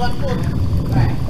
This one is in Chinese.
关过自